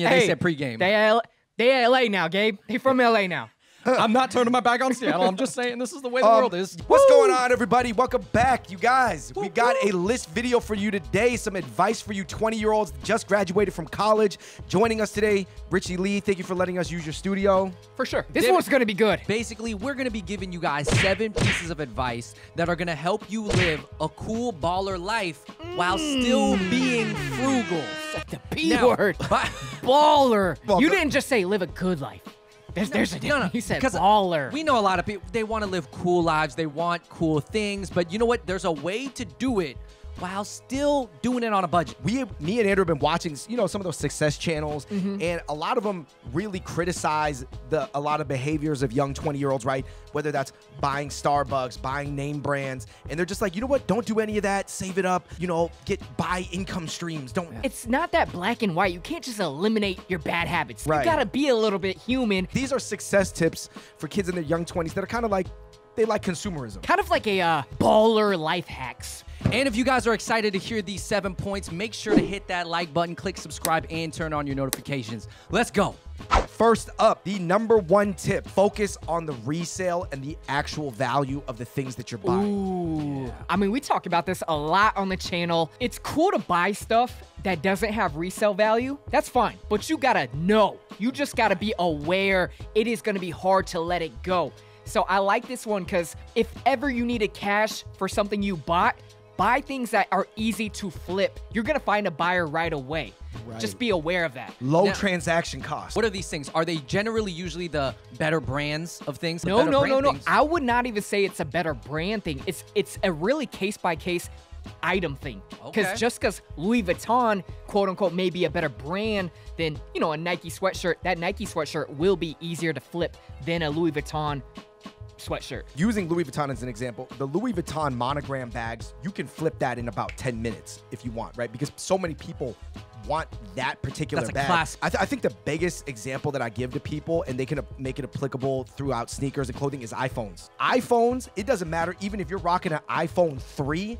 Yeah, they said pregame. They L- they LA now, Gabe. They from LA now. I'm not turning my back on Seattle. I'm just saying this is the way the Um, world is. What's going on, everybody? Welcome back, you guys. We got a list video for you today. Some advice for you 20 year olds just graduated from college. Joining us today, Richie Le. Thank you for letting us use your studio. For sure. This David- one's gonna be good. Basically, we're going to be giving you guys seven pieces of advice that are going to help you live a cool baller life while still being frugal. The P Now, word. Baller. Well, you go- didn't just say live a good life. There's there's a No, difference. no, He said baller. We know a lot of people, they want to live cool lives, they want cool things, but you know what? There's a way to do it while still doing it on a budget. we me and Andrew have been watching you know some of those success channels Mm-hmm. and a lot of them really criticize the a lot of behaviors of young 20 year olds right whether that's buying starbucks buying name brands and they're just like you know what don't do any of that save it up you know get buy income streams don't it's not that black and white. You can't just eliminate your bad habits. Right. You gotta be a little bit human. these are success tips for kids in their young 20s that are kind of like they like consumerism Kind of like a uh, baller life hacks. And if you guys are excited to hear these seven points, make sure to hit that like button, click subscribe, and turn on your notifications. Let's go. First up, the number one tip focus on the resale and the actual value of the things that you're buying. Ooh. I mean, we talk about this a lot on the channel. It's cool to buy stuff that doesn't have resale value. That's fine. But you gotta know. You just gotta be aware it is gonna be hard to let it go. So I like this one because if ever you needed cash for something you bought, buy things that are easy to flip. You're gonna find a buyer right away. Right. Just be aware of that. Low Now- transaction cost. What are these things? Are they generally usually the better brands of things? No, no, no, no. things? I would not even say it's a better brand thing. It's it's a really case by case item thing. Because Okay. just because Louis Vuitton, quote unquote, may be a better brand than you know a Nike sweatshirt, that Nike sweatshirt will be easier to flip than a Louis Vuitton sweatshirt. Using Louis Vuitton as an example, the Louis Vuitton monogram bags, you can flip that in about 10 minutes if you want, right? Because so many people want that particular That's a bag. classic. I, th- I think the biggest example that I give to people, and they can make it applicable throughout sneakers and clothing, is iPhones. iPhones, it doesn't matter. Even if you're rocking an iPhone 3,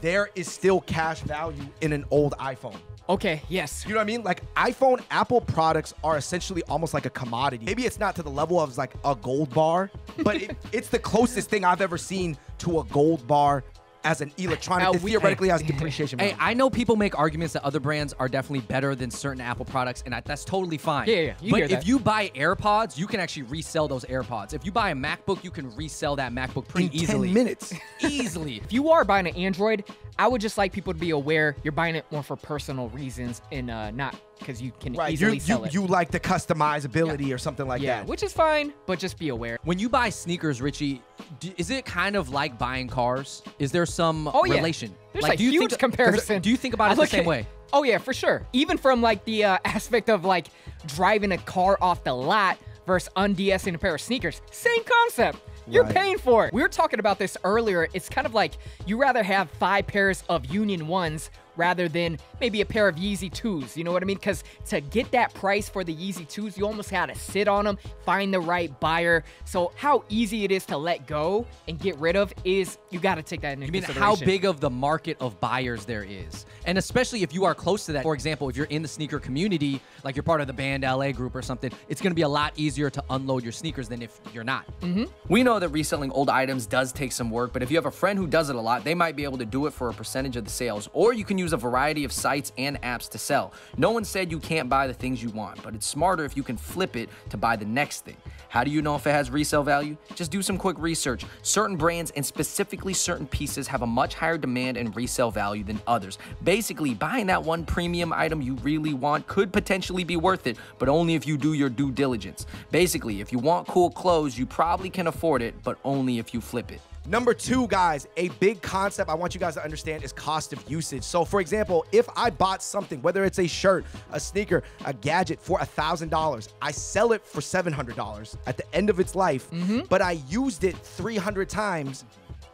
there is still cash value in an old iPhone. Okay, yes. You know what I mean? Like iPhone, Apple products are essentially almost like a commodity. Maybe it's not to the level of like a gold bar, but it, it's the closest thing I've ever seen to a gold bar as an electronic that we- theoretically has depreciation. Hey, value. I know people make arguments that other brands are definitely better than certain Apple products, and I, that's totally fine. Yeah, yeah, you but hear if that. you buy AirPods, you can actually resell those AirPods. If you buy a MacBook, you can resell that MacBook pretty in easily. 10 minutes. easily. If you are buying an Android, I would just like people to be aware you're buying it more for personal reasons and uh, not because you can Right. You, easily you, sell it. you like the customizability or something like yeah, that. which is fine, but just be aware. When you buy sneakers, Richie, do, is it kind of like buying cars? Is there some Oh yeah, relation? There's like, a do you huge think, comparison. Do you think about I it the same at- way? Oh yeah, for sure. Even from like the uh, aspect of like driving a car off the lot versus unds a pair of sneakers, same concept. You're Right. paying for it. We were talking about this earlier. It's kind of like you rather have five pairs of Union ones rather than maybe a pair of Yeezy 2s. You know what I mean? Because to get that price for the Yeezy 2s, you almost had to sit on them, find the right buyer. So how easy it is to let go and get rid of is you got to take that into I mean, how big of the market of buyers there is. And especially if you are close to that. For example, if you're in the sneaker community, like you're part of the band LA group or something, it's going to be a lot easier to unload your sneakers than if you're not. Mm-hmm. We know that reselling old items does take some work, but if you have a friend who does it a lot, they might be able to do it for a percentage of the sales. Or you can use a variety of sites and apps to sell. No one said you can't buy the things you want, but it's smarter if you can flip it to buy the next thing. How do you know if it has resale value? Just do some quick research. Certain brands and specifically certain pieces have a much higher demand and resale value than others. Basically, buying that one premium item you really want could potentially be worth it, but only if you do your due diligence. Basically, if you want cool clothes, you probably can afford it, but only if you flip it. Number two, guys, a big concept I want you guys to understand is cost of usage. So, for example, if I bought something, whether it's a shirt, a sneaker, a gadget for $1,000, I sell it for $700 at the end of its life, but I used it 300 times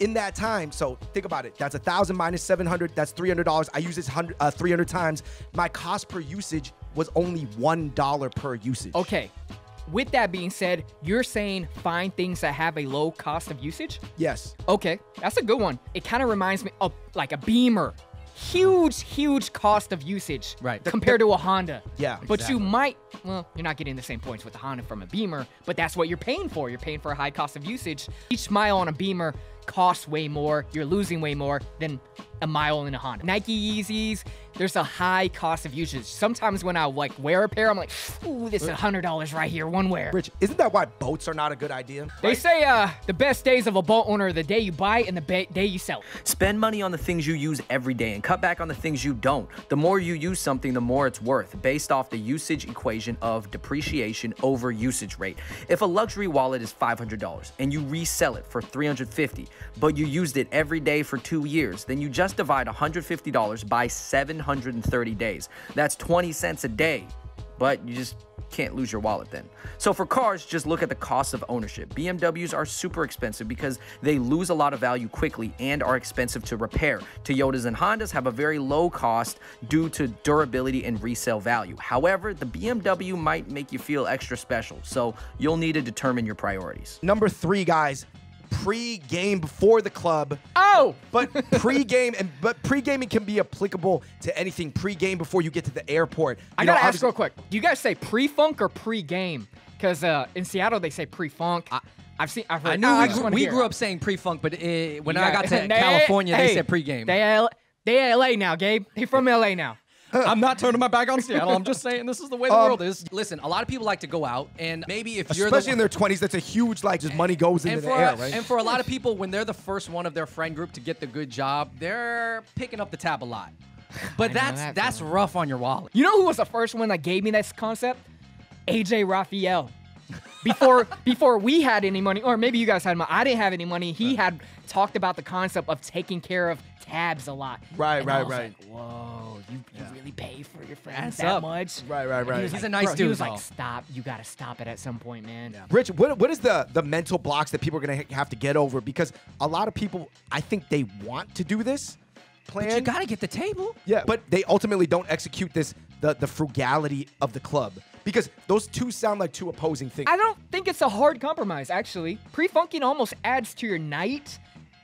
in that time. So, think about it. That's a 1000 minus 700, that's $300. I use this 100, uh, 300 times. My cost per usage was only $1 per usage. Okay. With that being said, you're saying find things that have a low cost of usage? Yes. Okay, that's a good one. It kind of reminds me of like a Beamer. huge, huge cost of usage Right. compared to a Honda. Yeah, But exactly. you might, well, you're not getting the same points with the Honda from a Beamer, but that's what you're paying for. You're paying for a high cost of usage. Each mile on a Beamer costs way more. You're losing way more than a mile in a Honda. Nike Yeezys, there's a high cost of usage. Sometimes when I like wear a pair, I'm like, ooh, this is hundred dollars right here, one wear. Rich, isn't that why boats are not a good idea? They say uh, the best days of a boat owner are the day you buy and the ba- day you sell. Spend money on the things you use every day and cut back on the things you don't. The more you use something, the more it's worth, based off the usage equation of depreciation over usage rate. If a luxury wallet is $500 and you resell it for 350, but you used it every day for two years, then you just divide $150 by 730 days. That's 20 cents a day but you just can't lose your wallet then. So for cars, just look at the cost of ownership. BMWs are super expensive because they lose a lot of value quickly and are expensive to repair. Toyotas and Hondas have a very low cost due to durability and resale value. However, the BMW might make you feel extra special, so you'll need to determine your priorities. Number three, guys, pre-game before the club. Oh, But pre-game and but pre-gaming can be applicable to anything pre-game before you get to the airport. I You know, gotta ask real quick. Do you guys say pre-funk or pre-game? Because uh, in Seattle they say pre-funk. I, have seen. I've heard. I knew I we, grew, we grew up saying pre-funk, but uh, when I got to they- California, they hey, said pre-game. They L- they LA now, Gabe. They from LA now. I'm not turning my back on Seattle. I'm just saying this is the way the Um, world is. Listen, a lot of people like to go out, and maybe if you're especially the, in their 20s, that's a huge like just money goes into the for, air, right? and for a lot of people, when they're the first one of their friend group to get the good job, they're picking up the tab a lot. But know that's that that's rough on your wallet. You know who was the first one that gave me this concept? AJ Rafael. Before before we had any money, or maybe you guys had money. I didn't have any money. He had talked about the concept of taking care of tabs a lot. Right, And I right, right. Like, Whoa, you, you really pay for your friends that up. much? Right, right, right. He was He's like, a nice bro, He dude, was though. like, stop. You gotta stop it at some point, man. Rich, what, what is the the mental blocks that people are gonna have to get over? Because a lot of people, I think they want to do this plan. But you gotta get the table. Yeah, but they ultimately don't execute this the the frugality of the club because those two sound like two opposing things. I don't think it's a hard compromise, actually. Pre-funking almost adds to your night,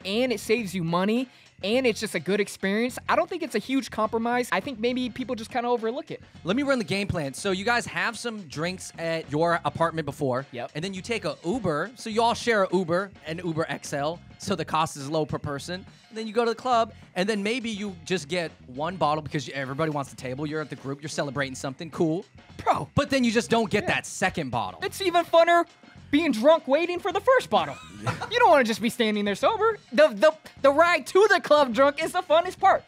and it saves you money, and it's just a good experience. I don't think it's a huge compromise. I think maybe people just kind of overlook it. Let me run the game plan. So you guys have some drinks at your apartment before. Yep. And then you take a Uber. So you all share a Uber and Uber XL. So the cost is low per person. And then you go to the club, and then maybe you just get one bottle because everybody wants the table. You're at the group. You're celebrating something cool, Bro, but then you just don't get that second bottle. it's even funner being drunk waiting for the first bottle. you don't want to just be standing there sober. The, the the ride to the club drunk is the funnest part.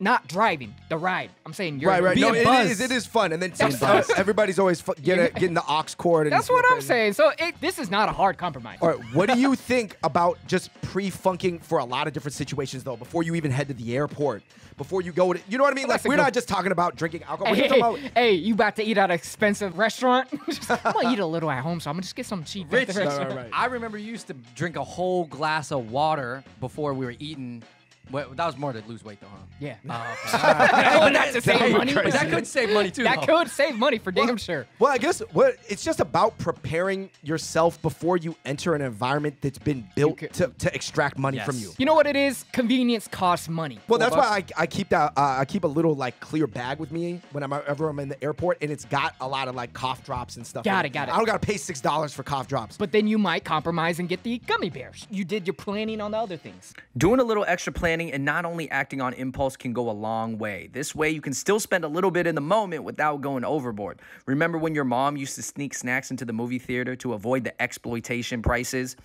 Not driving, the ride. I'm saying you're right, right. Being No, buzzed. is. It is fun, and then Being everybody's always fu- get a, getting the aux cord. And That's what I'm saying. So it, this is not a hard compromise. All right, what do you think about just pre-funking for a lot of different situations, though? Before you even head to the airport, before you go to, you know what I mean? Like That's we're not just talking about drinking alcohol. Hey, We're hey, talking about hey, you about to eat at an expensive restaurant? Just- I'm gonna eat a little at home, so I'm gonna just get some cheap Rich, at the restaurant. right. I remember you used to drink a whole glass of water before we were eating. Well, that was more to lose weight, though, huh? Yeah. Oh, okay. Well, that's to save That'd money. crazy. that could save money too. That though. could save money for damn sure. Well, I guess what it's just about preparing yourself before you enter an environment that's been built could- to, to extract money Yes. from you. You know what it is? Convenience costs money. Well, that's Four why. I, I keep that uh, I keep a little like clear bag with me when I'm ever I'm in the airport, and it's got a lot of like cough drops and stuff. Got in it, got it. I don't gotta pay six dollars for cough drops. But then you might compromise and get the gummy bears. You did your planning on the other things. Doing a little extra planning and not only acting on impulse can go a long way. This way, you can still spend a little bit in the moment without going overboard. Remember when your mom used to sneak snacks into the movie theater to avoid the exploitation prices?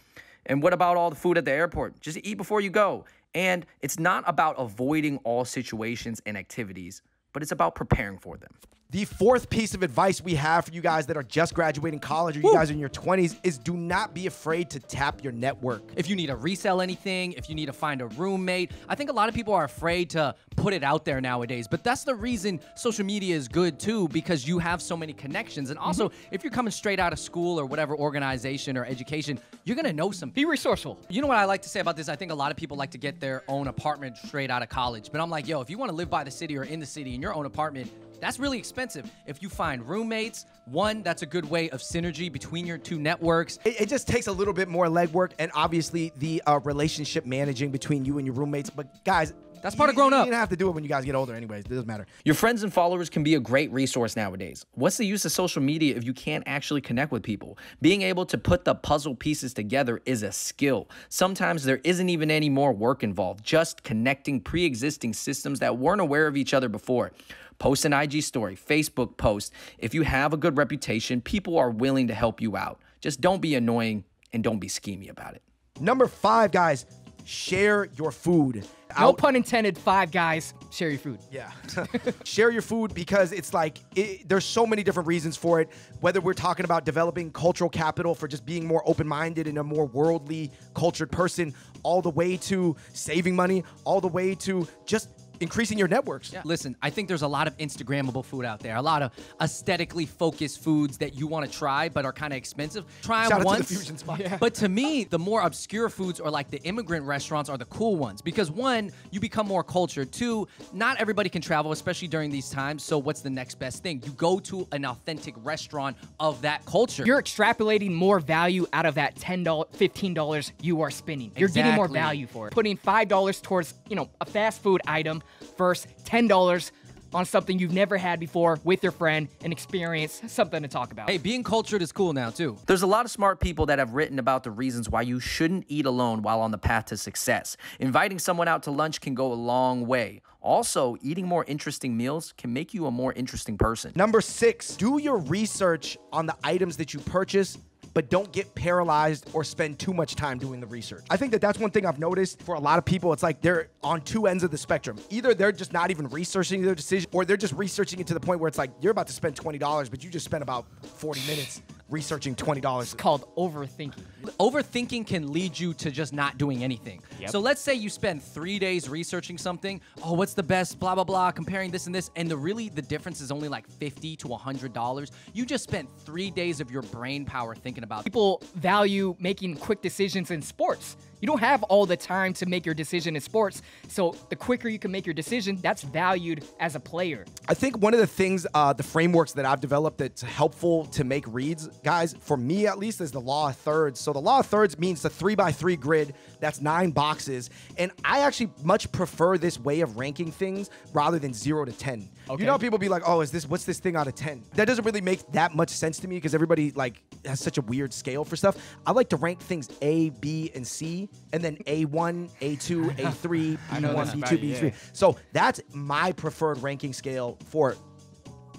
And what about all the food at the airport? Just eat before you go. And it's not about avoiding all situations and activities, but it's about preparing for them. The fourth piece of advice we have for you guys that are just graduating college or you guys are in your 20s is do not be afraid to tap your network. if you need to resell anything, if you need to find a roommate. I think a lot of people are afraid to put it out there nowadays, but that's the reason social media is good too because you have so many connections. And also, mm-hmm. if you're coming straight out of school or whatever organization or education, you're going to know some. Be resourceful. You know what I like to say about this? I think a lot of people like to get their own apartment straight out of college. But I'm like, yo, if you want to live by the city or in the city in your own apartment, that's really expensive. If you find roommates, one, that's a good way of synergy between your two networks. It, it just takes a little bit more legwork and obviously the uh, relationship managing between you and your roommates. But guys, That's part of growing up. You don't have to do it when you guys get older, anyways. It doesn't matter. Your friends and followers can be a great resource nowadays. What's the use of social media if you can't actually connect with people? Being able to put the puzzle pieces together is a skill. Sometimes there isn't even any more work involved, just connecting pre existing systems that weren't aware of each other before. Post an IG story, Facebook post. If you have a good reputation, people are willing to help you out. Just don't be annoying and don't be schemy about it. Number five, guys, share your food. No Out- pun intended. Five guys share your food. Yeah. Share your food because it's like it, there's so many different reasons for it. Whether we're talking about developing cultural capital for just being more open minded and a more worldly, cultured person, all the way to saving money, all the way to just increasing your networks. Listen, I think there's a lot of Instagrammable food out there. A lot of aesthetically focused foods that you want to try but are kind of expensive. Try Shout them out to the once. fusion spot. But to me, the more obscure foods or like the immigrant restaurants are the cool ones because one, you become more cultured. Two, not everybody can travel, especially during these times. So what's the next best thing? You go to an authentic restaurant of that culture. You're extrapolating more value out of that $10, $15 you are spending. You're getting more value for it. Putting $5 towards, you know, a fast food item versus $10 on something you've never had before with your friend and experience something to talk about. hey, being cultured is cool now too. There's a lot of smart people that have written about the reasons why you shouldn't eat alone while on the path to success. Inviting someone out to lunch can go a long way. Also, eating more interesting meals can make you a more interesting person. Number six, do your research on the items that you purchase, but don't get paralyzed or spend too much time doing the research. I think that that's one thing I've noticed for a lot of people. It's like they're on two ends of the spectrum. Either they're just not even researching their decision, or they're just researching it to the point where it's like you're about to spend $20, but you just spent about 40 minutes researching $20. called overthinking. Overthinking can lead you to just not doing anything. Yep. So let's say you spend three days researching something. Oh, what's the best? Blah blah blah. Comparing this and this, and the really the difference is only like fifty to hundred dollars. You just spent three days of your brain power thinking about. People value making quick decisions in sports. You don't have all the time to make your decision in sports. So the quicker you can make your decision, that's valued as a player. I think one of the things, uh, the frameworks that I've developed that's helpful to make reads, guys, for me at least, is the law of thirds. So the law of thirds means the three by three grid. That's nine boxes, and I actually much prefer this way of ranking things rather than zero to ten. Okay. You know, people be like, "Oh, is this what's this thing out of 10? That doesn't really make that much sense to me because everybody like has such a weird scale for stuff. I like to rank things A, B, and C, and then A1, A2, A3, B1, B2, B3. yeah. So that's my preferred ranking scale for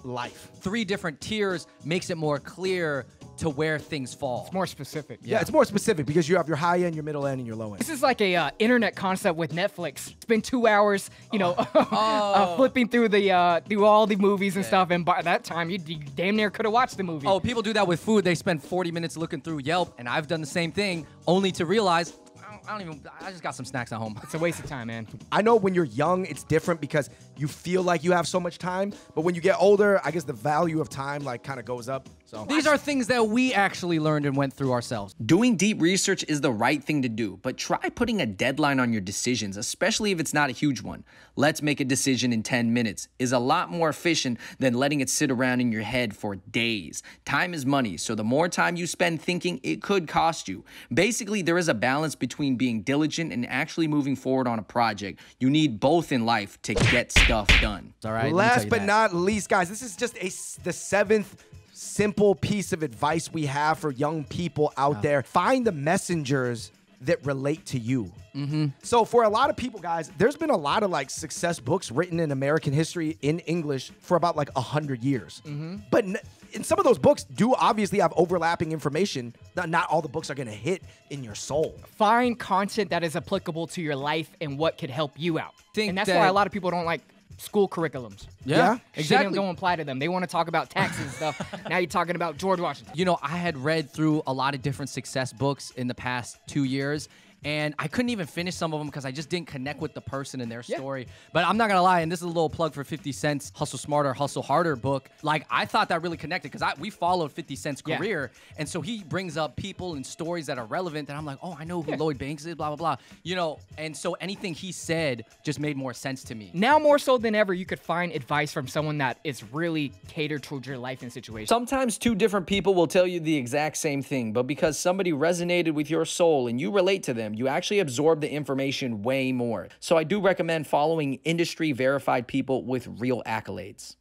life. Three different tiers makes it more clear to where things fall. It's more specific. Yeah. it's more specific because you have your high end, your middle end, and your low end. This is like a uh, internet concept with Netflix. Spend two hours, you know, uh, flipping through the uh, through all the movies and stuff, and by that time you, you damn near could have watched the movie. Oh, people do that with food. They spend 40 minutes looking through Yelp, and I've done the same thing, only to realize I don't, even. I just got some snacks at home. it's a waste of time, man. I know when you're young, it's different because you feel like you have so much time. But when you get older, I guess the value of time like kind of goes up. So These are things that we actually learned and went through ourselves. Doing deep research is the right thing to do, but try putting a deadline on your decisions, especially if it's not a huge one. Let's make a decision in 10 minutes is a lot more efficient than letting it sit around in your head for days. Time is money, so the more time you spend thinking, it could cost you. Basically, there is a balance between being diligent and actually moving forward on a project. You need both in life to get stuff done. All right. let me tell Last but that. not least, guys, this is just a s- the seventh simple piece of advice we have for young people out there. Find the messengers that relate to you. Mm-hmm. So for a lot of people, guys, there's been a lot of like success books written in American history in English for about like a hundred years. But n- and some of those books do obviously have overlapping information. Not, not all the books are gonna hit in your soul. Find content that is applicable to your life and what could help you out. Think and that's that- why a lot of people don't like school curriculums. Yeah, Yeah, Shit exactly. don't apply to them. They want to talk about taxes and stuff. Now you're talking about George Washington. You know, I had read through a lot of different success books in the past two years. And I couldn't even finish some of them because I just didn't connect with the person and their story. But I'm not gonna lie, and this is a little plug for 50 Cent's "Hustle Smarter, Hustle Harder" book. Like I thought that really connected because I we followed 50 Cent's Yeah. career, and so he brings up people and stories that are relevant. That I'm like, oh, I know who Lloyd Banks is, blah blah blah. You know, and so anything he said just made more sense to me. Now more so than ever, you could find advice from someone that is really catered towards your life and situation. Sometimes two different people will tell you the exact same thing, but because somebody resonated with your soul and you relate to them, Instagram. You actually absorb the information way more. So I do recommend following industry verified people with real accolades.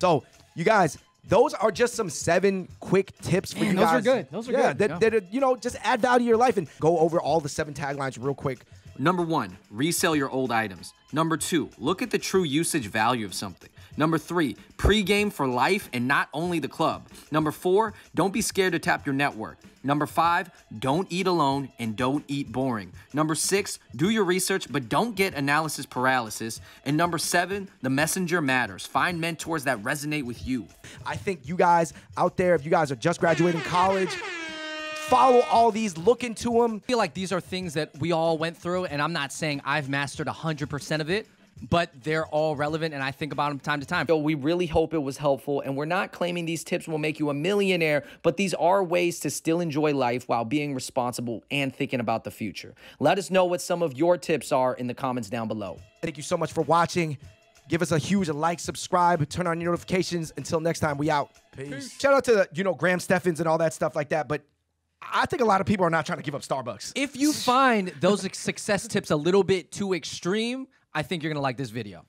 So, you guys, those are just some seven quick tips for Man, you those are good. Those are yeah, good. That, Yeah. that, uh, you know, just add value to your life and go over all the seven taglines real quick. Number one, resell your old items. Number two, look at the true usage value of something. Number three, pregame for life and not only the club. Number four, don't be scared to tap your network. Number five, don't eat alone and don't eat boring. Number six, do your research but don't get analysis paralysis. And number seven, the messenger matters. Find mentors that resonate with you. I think you guys out there, if you guys are just graduating college, follow all these, look into them. I feel like these are things that we all went through, and I'm not saying I've mastered 100% of it, but they're all relevant, and I think about them time to time. So we really hope it was helpful, and we're not claiming these tips will make you a millionaire, but these are ways to still enjoy life while being responsible and thinking about the future. Let us know what some of your tips are in the comments down below. Thank you so much for watching. Give us a huge like, subscribe, turn on your notifications. Until next time, we out. Peace. Shout out to the, you know, Graham Stephans and all that stuff like that. But I think a lot of people are not trying to give up Starbucks. If you find those success tips a little bit too extreme, I think you're gonna like this video.